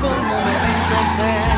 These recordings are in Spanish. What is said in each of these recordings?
como me.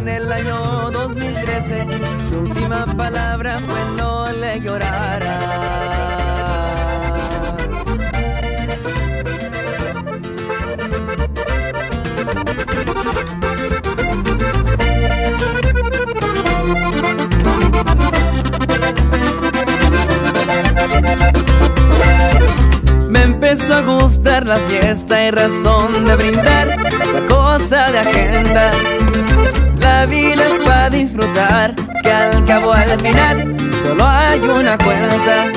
en el año 2013 su última palabra fue no le llorará. Me empezó a gustar la fiesta y razón de brindar, la cosa de agenda la vida es para disfrutar, que al cabo al final solo hay una cuenta.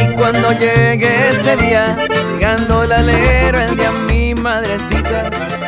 Y cuando llegue ese día, llegando la alero el día mi madrecita.